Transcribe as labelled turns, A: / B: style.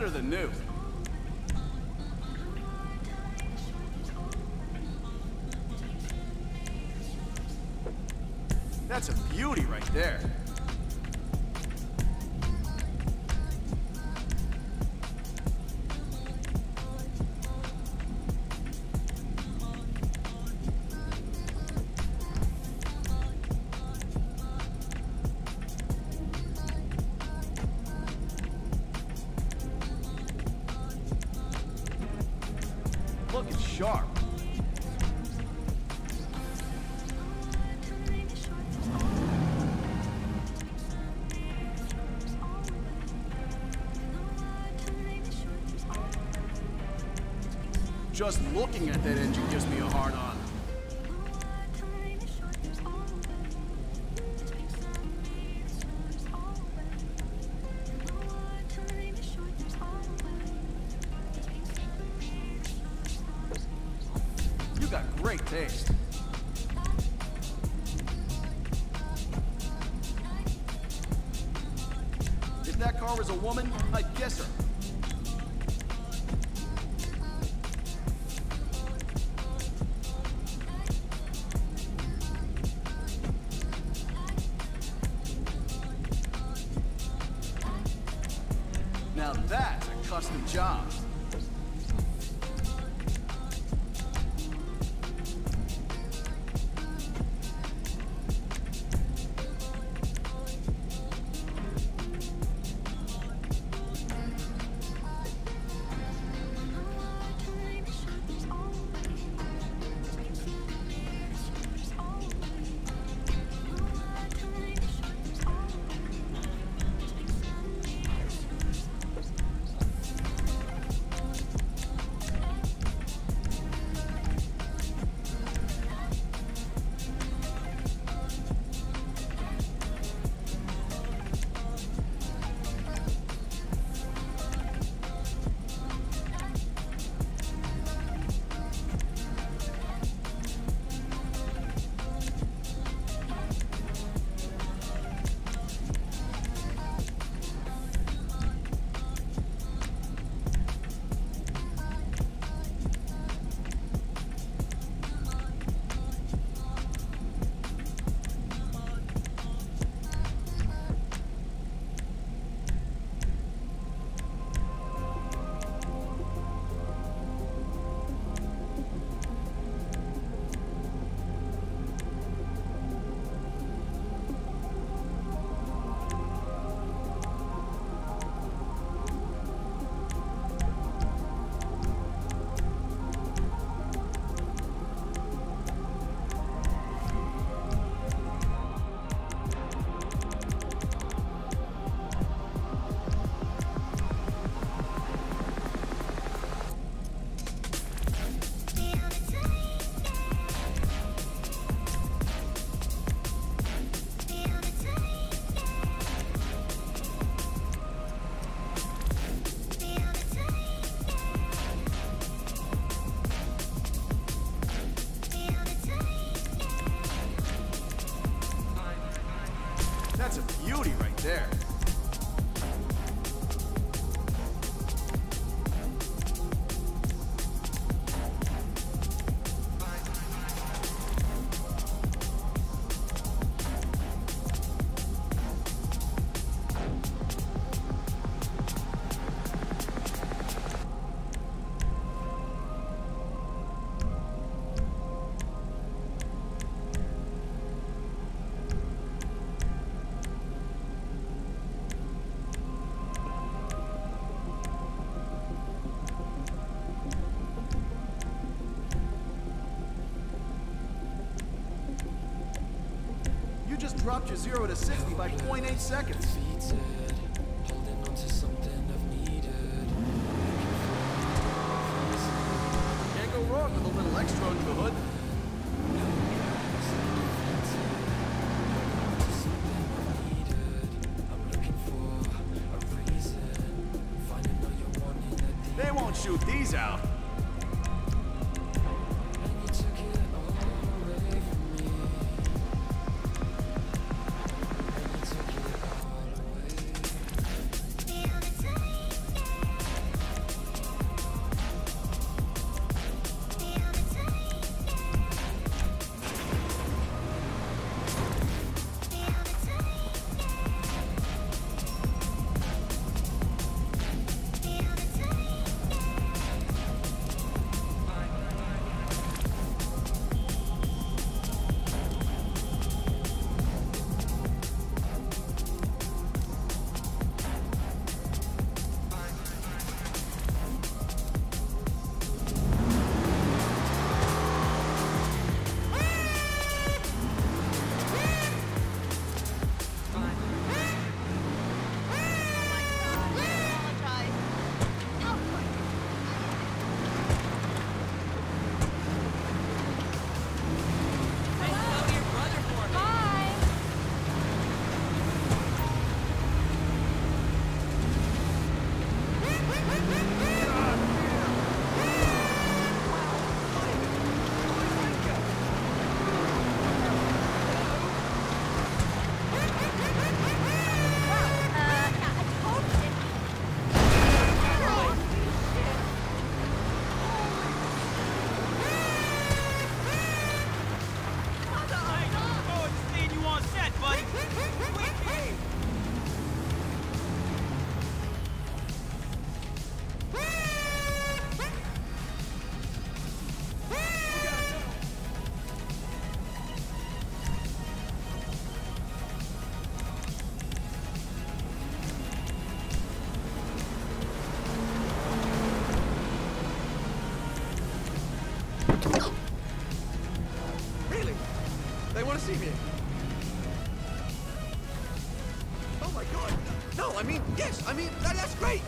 A: better than new. That's a beauty right there. Sharp. Just looking at that engine gives me a hard on. Great taste. If that car was a woman, I'd guess her. Now that's a custom job. Dropped your 0 to 60 by 0.8 seconds. Can't go wrong with a little extra the hood. They won't shoot these out.
B: Mean,